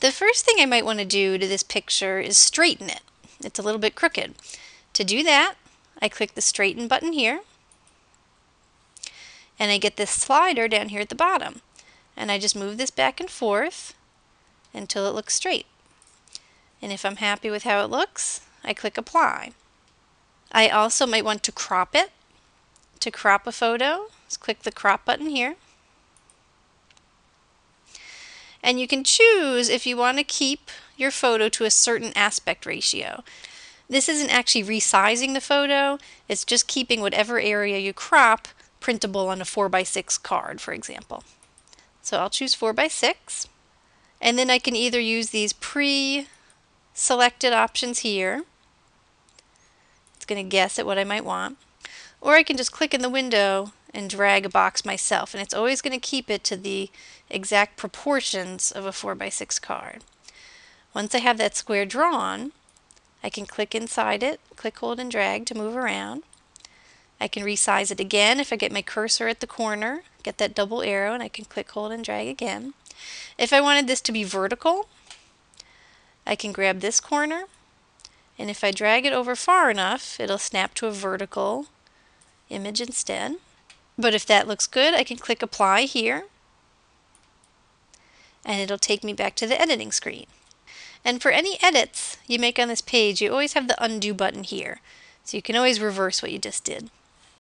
The first thing I might want to do to this picture is straighten it. It's a little bit crooked. To do that, I click the straighten button here and I get this slider down here at the bottom and I just move this back and forth until it looks straight. And if I'm happy with how it looks, I click apply. I also might want to crop it. To crop a photo, just click the crop button here. And you can choose if you want to keep your photo to a certain aspect ratio. This isn't actually resizing the photo, it's just keeping whatever area you crop printable on a 4x6 card, for example. So I'll choose 4x6, and then I can either use these pre-selected options here. It's going to guess at what I might want. Or I can just click in the window and drag a box myself, and it's always going to keep it to the exact proportions of a 4x6 card. Once I have that square drawn, I can click inside it, click, hold, and drag to move around. I can resize it again if I get my cursor at the corner, get that double arrow, and I can click, hold, and drag again. If I wanted this to be vertical, I can grab this corner, and if I drag it over far enough, it'll snap to a vertical image instead. But if that looks good, I can click apply here, and it'll take me back to the editing screen. And for any edits you make on this page, you always have the undo button here. So you can always reverse what you just did.